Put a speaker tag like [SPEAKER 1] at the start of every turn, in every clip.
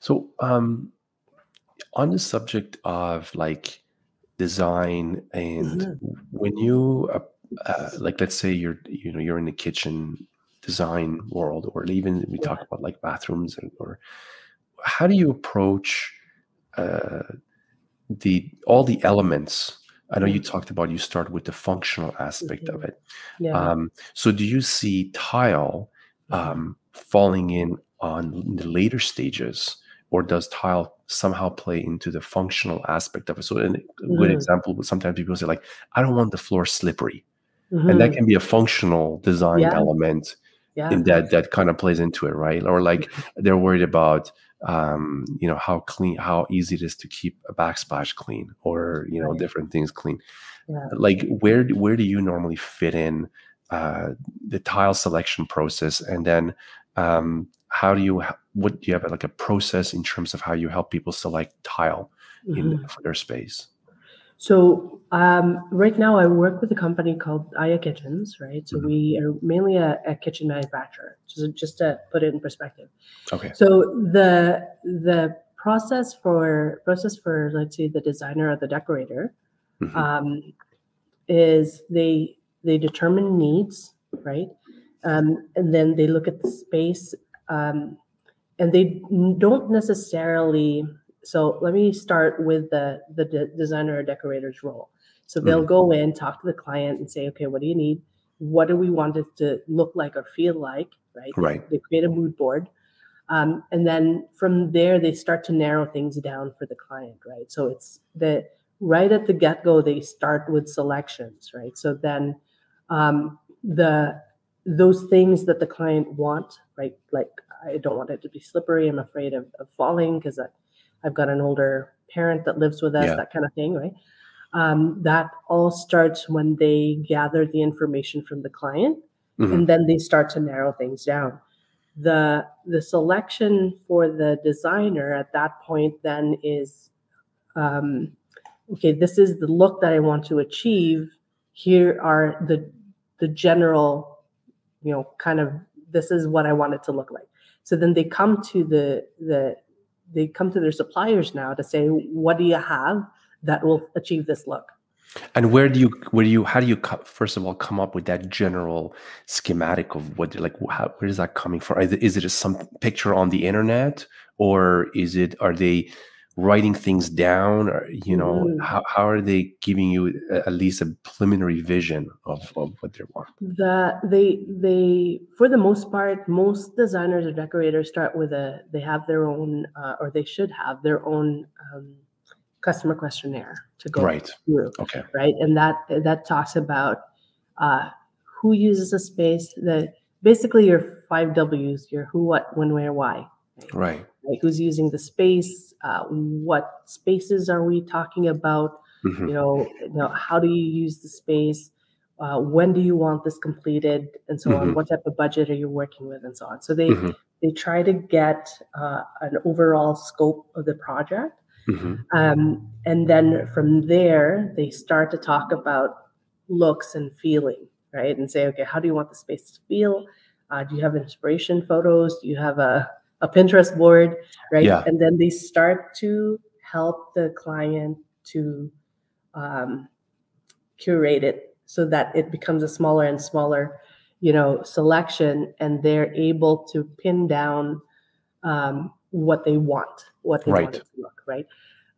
[SPEAKER 1] So, um, on the subject of like design and
[SPEAKER 2] Mhm.
[SPEAKER 1] when you uh, uh, like let's say you're you know you're in the kitchen design world or even we
[SPEAKER 2] Yeah.
[SPEAKER 1] talk about like bathrooms or, or how do you approach uh, the all the elements i know you
[SPEAKER 2] Mm.
[SPEAKER 1] talked about you start with the functional aspect of
[SPEAKER 2] Mhm.
[SPEAKER 1] it
[SPEAKER 2] Yeah.
[SPEAKER 1] um, so do you see tile um, falling in on the later stages, or does tile somehow play into the functional aspect of it? So, a good
[SPEAKER 2] Mhm.
[SPEAKER 1] example, sometimes people say like, "I don't want the floor slippery," and that
[SPEAKER 2] Mhm.
[SPEAKER 1] can be a functional design
[SPEAKER 2] Yeah.
[SPEAKER 1] element
[SPEAKER 2] Yeah.
[SPEAKER 1] in that that kind of plays into it, right? Or like they're worried about um, you know how clean, how easy it is to keep a backsplash clean, or you know
[SPEAKER 2] Right.
[SPEAKER 1] different things clean
[SPEAKER 2] Yeah.
[SPEAKER 1] like where do- where do you normally fit in uh, the tile selection process and then um, how do you what do you have like a process in terms of how you help people select tile in
[SPEAKER 2] Mhm.
[SPEAKER 1] for their space
[SPEAKER 2] So um, right now, I work with a company called Aya Kitchens, right? So
[SPEAKER 1] Mhm.
[SPEAKER 2] we are mainly a, a kitchen manufacturer, just, just to put it in perspective.
[SPEAKER 1] okay
[SPEAKER 2] So the the process for process for let's say the designer or the decorator
[SPEAKER 1] Mhm.
[SPEAKER 2] um, is they they determine needs, right? Um, and then they look at the space, um, and they don't necessarily. So let me start with the the de- designer or decorator's role. So they'll go in, talk to the client, and say, okay, what do you need? What do we want it to look like or feel like? Right.
[SPEAKER 1] Right.
[SPEAKER 2] They create a mood board. Um, and then from there, they start to narrow things down for the client, right? So it's the right at the get go, they start with selections, right? So then um, the those things that the client want, right? Like I don't want it to be slippery. I'm afraid of, of falling because I've got an older parent that lives with us,
[SPEAKER 1] Yeah.
[SPEAKER 2] that kind of thing, right? Um, that all starts when they gather the information from the client
[SPEAKER 1] Mhm.
[SPEAKER 2] and then they start to narrow things down the the selection for the designer at that point then is um, okay this is the look that i want to achieve here are the the general you know kind of this is what i want it to look like. So then they come to the the they come to their suppliers now to say what do you have that will achieve this look?
[SPEAKER 1] And where do you where do you how do you first of all come up with that general schematic of what like how, where is that coming from? Is it, is it just some picture on the internet or is it are they writing things down or you know
[SPEAKER 2] Mhm.
[SPEAKER 1] how, how are they giving you at least a preliminary vision of, of what they want
[SPEAKER 2] that they they for the most part most designers or decorators start with a they have their own uh, or they should have their own um, customer questionnaire to go
[SPEAKER 1] Right.
[SPEAKER 2] through
[SPEAKER 1] okay
[SPEAKER 2] right and that that talks about uh, who uses a space that basically your five w's your who what when where why
[SPEAKER 1] right.
[SPEAKER 2] Right who's using the space? Uh, what spaces are we talking about?
[SPEAKER 1] Mhm.
[SPEAKER 2] you know, you know how do you use the space? Uh, when do you want this completed? And so on.
[SPEAKER 1] Mhm.
[SPEAKER 2] what type of budget are you working with? And so on. So they
[SPEAKER 1] Mhm.
[SPEAKER 2] they try to get uh, an overall scope of the project.
[SPEAKER 1] Mhm.
[SPEAKER 2] um, and then from there they start to talk about looks and feeling right? And say okay how do you want the space to feel? Uh, do you have inspiration photos? Do you have a, a pinterest board right?
[SPEAKER 1] Yeah.
[SPEAKER 2] and then they start to help the client to um, curate it so that it becomes a smaller and smaller you know selection and they're able to pin down um, what they want what they want it to look right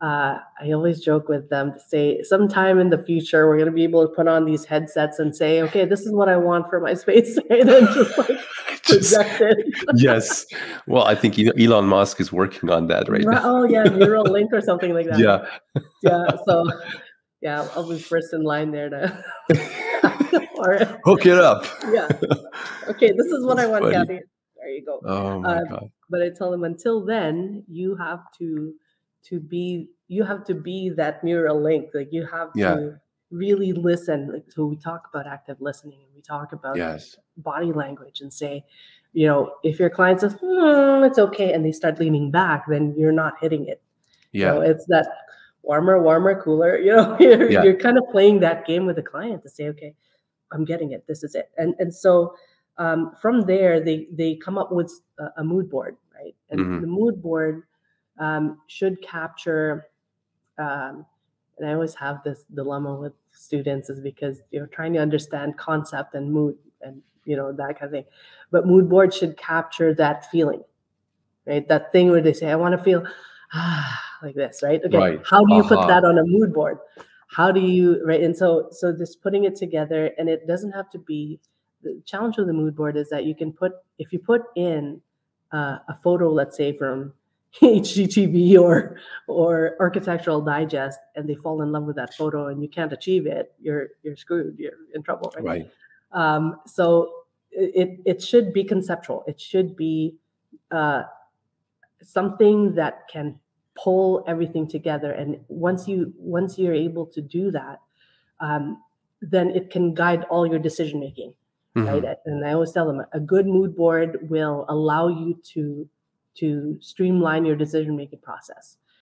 [SPEAKER 2] uh, I always joke with them to say, sometime in the future, we're going to be able to put on these headsets and say, okay, this is what I want for my space, right? And just like project it.
[SPEAKER 1] yes well i think elon musk is working on that right now
[SPEAKER 2] Oh, yeah, Neuralink or something like that.
[SPEAKER 1] yeah
[SPEAKER 2] Yeah. So, yeah, I'll be first in line there to, or,
[SPEAKER 1] hook it up
[SPEAKER 2] yeah. Okay, this is what I want,
[SPEAKER 1] funny.
[SPEAKER 2] Cathy. There you go.
[SPEAKER 1] oh my
[SPEAKER 2] Um,
[SPEAKER 1] god
[SPEAKER 2] but I tell them until then, you have to to be you have to be that neural link. Like you have
[SPEAKER 1] Yeah.
[SPEAKER 2] to really listen. Like so we talk about active listening and we talk about
[SPEAKER 1] yes
[SPEAKER 2] body language and say, you know, if your client says, hmm, it's okay, and they start leaning back, then you're not hitting it.
[SPEAKER 1] Yeah
[SPEAKER 2] it's that warmer, warmer, cooler. You know, you're,
[SPEAKER 1] Yeah.
[SPEAKER 2] you're kind of playing that game with the client to say, okay, I'm getting it. This is it. And and so um, from there, they they come up with a, a mood board, right? And
[SPEAKER 1] Mhm.
[SPEAKER 2] the mood board um, should capture. Um, and I always have this dilemma with students is because you're trying to understand concept and mood and you know that kind of thing. But mood board should capture that feeling, right? That thing where they say, "I want to feel ah, like this," right? Okay,
[SPEAKER 1] Right.
[SPEAKER 2] how do you put
[SPEAKER 1] Uh-huh.
[SPEAKER 2] that on a mood board? How do you right? And so so just putting it together, and it doesn't have to be. The challenge with the mood board is that you can put if you put in uh, a photo, let's say from HGTV or or Architectural Digest, and they fall in love with that photo, and you can't achieve it, you're you're screwed. You're in trouble, right?
[SPEAKER 1] Right.
[SPEAKER 2] Um, so it it should be conceptual. It should be uh, something that can pull everything together. And once you once you're able to do that, um, then it can guide all your decision making
[SPEAKER 1] Mhm.
[SPEAKER 2] right and i always tell them a good mood board will allow you to to streamline your decision making process